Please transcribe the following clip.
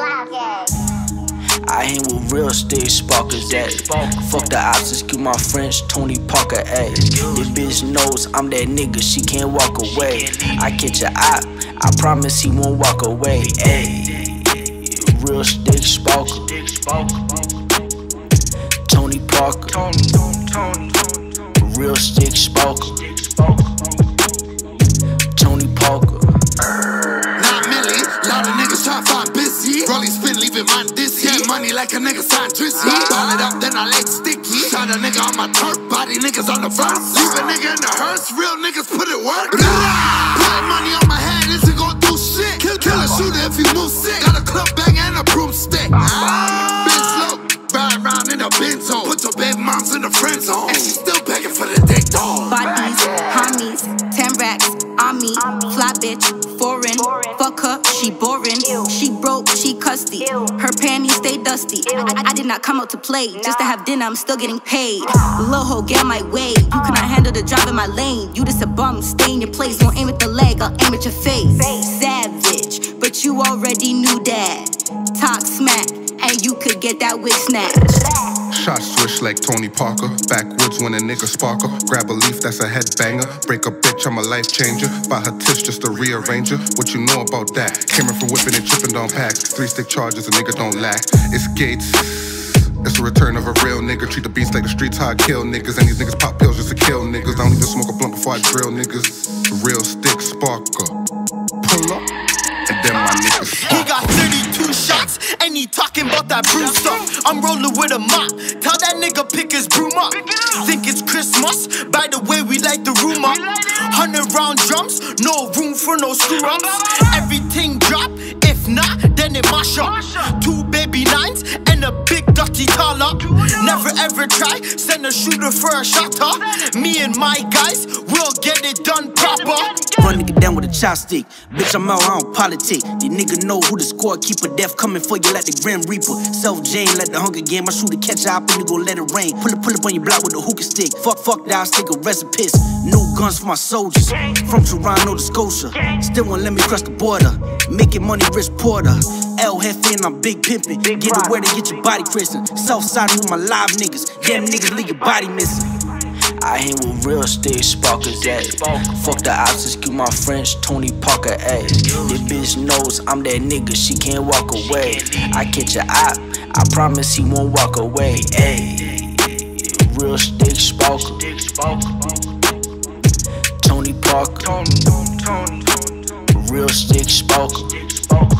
I hang with real stick sparkers at. Fuck the ops, excuse my French, Tony Parker at. This bitch knows I'm that nigga, she can't walk away. I catch a op, I promise he won't walk away. Ayy, real stick sparker. Tony Parker, real stick sparker. Leaving dizzy. Get money like a nigga signed Drizzy. Ball it up, then I let sticky. Shot a nigga on my turf, body niggas on the verse. Leave a nigga in the hearse, real niggas put it work. Put money on my head, is it gon' do shit? Kill, kill a shooter if he move sick. Got a club bang and a broomstick. Ah, bitch, look. Ride around in a benzo. Put your baby moms in the friend zone. And she still begging for the dick dog. Bodies, homies, 10 racks on me. Fly bitch, foreign. Fuck her, she boring. Her panties stay dusty. I, I did not come out to play. Just to have dinner, I'm still getting paid. Lil' hoe, get my way. You cannot handle the drive in my lane. You just a bum, stay in your place. Don't aim at the leg, I'll aim at your face. Savage, but you already knew that. Talk smack, and you could get that wig snatched. Shot swish like Tony Parker. Backwoods when a nigga sparkle. Grab a leaf, that's a headbanger. Break a bitch, I'm a life changer. Buy her tits, just to rearranger. What you know about that? Came in for whipping and chipping on packs. Three stick charges, a nigga don't lack. It's Gatez. It's the return of a real nigga. Treat the beats like the streets how I kill niggas. And these niggas pop pills just to kill niggas. I don't even smoke a blunt before I drill niggas. Real stick sparker. Pull up. And then my niggas He got 32 shots, and he talking about that stuff. I'm rolling with a mop. Tell that nigga pick his broom up. Think it's Christmas? By the way, we light the room up. Hundred round drums, no room for no screw ups. Everything drop, if not, then it mash up. Two baby nines and a big dirty tall up. Never ever try, send a shooter for a shot up. Me and my guys with a chopstick. Bitch, I'm out, I don't politic. You nigga know who the squad keeper. Death coming for you like the Grim Reaper. Self Jane, let the Hunger Game. My shooter catch up and you gon' let it rain. Pull it, pull up on your block with a hookah stick. Fuck, fuck that, I'll stick a recipes. New guns for my soldiers. From Toronto to Scotia. Still won't let me cross the border. Making money, rich porter. L Hefe and I'm big pimpin'. Get it where to get your body christened. South side with my live niggas. Damn niggas leave your body missing. I hang with real stick sparkers at. Fuck the ops, keep my French, Tony Parker at. This bitch knows I'm that nigga, she can't walk away. I catch a op, I promise he won't walk away. Ayy, real stick sparker. Tony Parker, real stick sparker.